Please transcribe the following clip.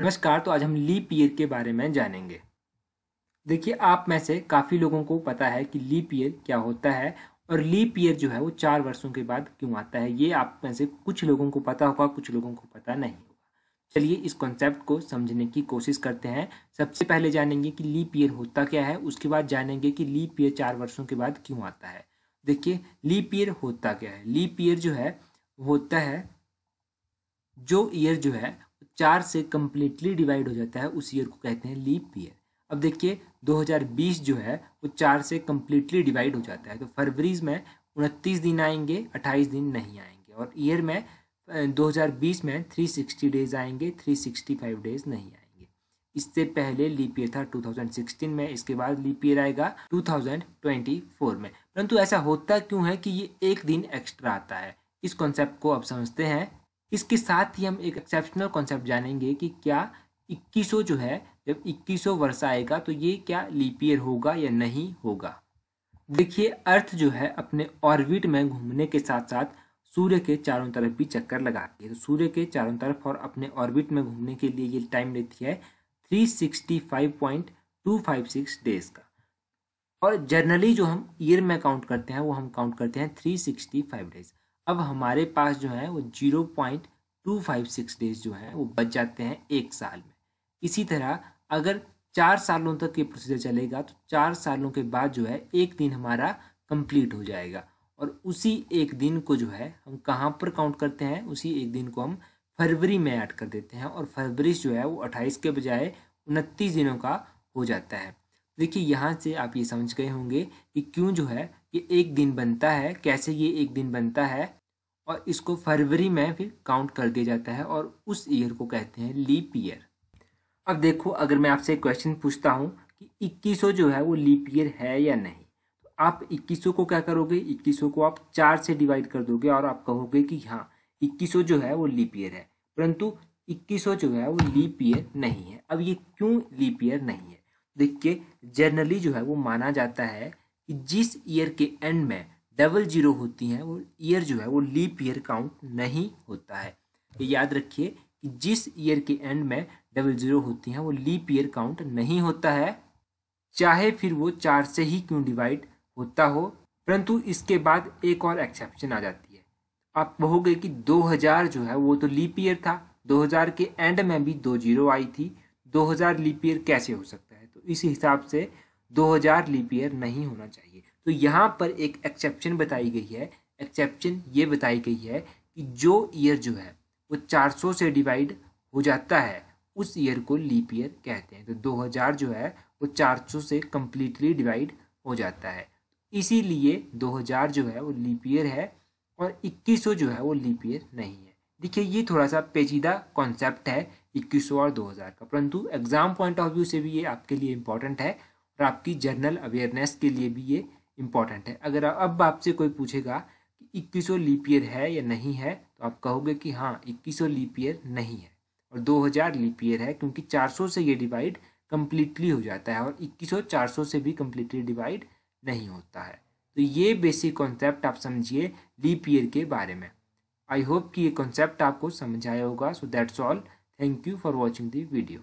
नमस्कार तो आज हम लीप ईयर के बारे में जानेंगे। देखिए, आप में से काफ़ी लोगों को पता है कि लीप ईयर क्या होता है और लीप ईयर जो है वो चार वर्षों के बाद क्यों आता है, ये आप में से कुछ लोगों को पता होगा, कुछ लोगों को पता नहीं होगा। चलिए, इस कॉन्सेप्ट को समझने की कोशिश करते हैं। सबसे पहले जानेंगे कि लीप ईयर होता क्या है, उसके बाद जानेंगे कि लीप ईयर चार वर्षों के बाद क्यों आता है। देखिए, लीप ईयर होता क्या है? लीप ईयर जो है, होता है, जो ईयर जो है चार से कम्प्लीटली डिवाइड हो जाता है, उस ईयर को कहते हैं लीप ईयर अब देखिए 2020 जो है, वो चार से कम्प्लीटली डिवाइड हो जाता है। तो फरवरी में उनतीस दिन आएँगे 28 दिन नहीं आएँगे। और ईयर में 2020 में 360 डेज़ आएँगे 365 डेज़ नहीं आएँगे। इससे पहले लीप ईयर था 2016 में, इसके बाद लीप ईयर आएगा 2024 में। परंतु ऐसा होता क्यों है कि ये एक दिन एक्स्ट्रा आता है? इस कॉन्सेप्ट को अब समझते हैं। इसके साथ ही हम एक एक्सेप्शनल कॉन्सेप्ट जानेंगे कि क्या 2100 जो है, जब 2100 वर्ष आएगा तो ये क्या लीप ईयर होगा या नहीं होगा? देखिए, अर्थ जो है अपने ऑर्बिट में घूमने के साथ साथ सूर्य के चारों तरफ़ भी चक्कर लगाती है। तो सूर्य के चारों तरफ़ और अपने ऑर्बिट में घूमने के लिए ये टाइम लेती है 365.256 डेज़ का। और जनरली जो हम ईयर में काउंट करते हैं, वो हम काउंट करते हैं 365 डेज़ अब हमारे पास जो है, वो 0.256 डेज़ जो है, वो बच जाते हैं एक साल में। इसी तरह अगर चार सालों तक ये प्रोसीजर चलेगा तो चार सालों के बाद जो है, एक दिन हमारा कंप्लीट हो जाएगा। और उसी एक दिन को जो है, हम कहाँ पर काउंट करते हैं? उसी एक दिन को हम फरवरी में ऐड कर देते हैं और फरवरी जो है, वो अट्ठाईस के बजाय उनतीस दिनों का हो जाता है। देखिए, यहाँ से आप ये समझ गए होंगे कि क्यों जो है ये एक दिन बनता है, कैसे ये एक दिन बनता है, और इसको फरवरी में फिर काउंट कर दिया जाता है और उस ईयर को कहते हैं लीप ईयर अब देखो, अगर मैं आपसे क्वेश्चन पूछता हूँ कि इक्कीसों जो है वो लीप ईयर है या नहीं? तो आप 2100 को क्या करोगे? 2100 को आप चार से डिवाइड कर दोगे और आप कहोगे कि हाँ 2100 जो है वो लीप ईयर है। परंतु 2100 जो है वो लीप ईयर नहीं है। अब ये क्यों लीप ईयर नहीं है? देखिए जनरली जो है वो माना जाता है कि जिस ईयर के एंड में डबल ज़ीरो होती हैं, वो ईयर जो है, वो लीप ईयर काउंट नहीं होता है। ये याद रखिए कि जिस ईयर के एंड में डबल ज़ीरो होती हैं, वो लीप ईयर काउंट नहीं होता है, चाहे फिर वो चार से ही क्यों डिवाइड होता हो। परंतु इसके बाद एक और एक्सेप्शन आ जाती है। आप कहोगे कि 2000 जो है, वो तो लीप ईयर था। 2000 के एंड में भी दो ज़ीरो आई थी। 2000 लीप ईयर कैसे हो सकता है? तो इस हिसाब से 2000 लीप ईयर नहीं होना चाहिए। तो यहाँ पर एक एक्सेप्शन बताई गई है। एक्सेप्शन ये बताई गई है कि जो ईयर जो है, वो 400 से डिवाइड हो जाता है। उस ईयर को लीप ईयर कहते हैं। तो 2000 जो है, वो 400 से कम्प्लीटली डिवाइड हो जाता है। इसीलिए 2000 जो है, वो लीप ईयर है और 2100 जो है, वो लीप ईयर नहीं है। देखिए, ये थोड़ा सा पेचीदा कॉन्सेप्ट है 2100 और 2000 का। परंतु एग्ज़ाम पॉइंट ऑफ़ व्यू से भी ये आपके लिए इम्पोर्टेंट है। और आपकी जनरल अवेयरनेस के लिए भी ये इंपॉर्टेंट है। अगर अब आपसे कोई पूछेगा कि इक्कीसों लीप ईयर है या नहीं है तो आप कहोगे कि हाँ इक्कीसों लीप ईयर नहीं है और 2000 लीप ईयर है, क्योंकि 400 से ये डिवाइड कम्प्लीटली हो जाता है और इक्कीसों 400 से भी कम्प्लीटली डिवाइड नहीं होता है। तो ये बेसिक कॉन्सेप्ट आप समझिए लीप ईयर के बारे में। आई होप कि ये कॉन्सेप्ट आपको समझ आया होगा। So that's all thank you for watching the video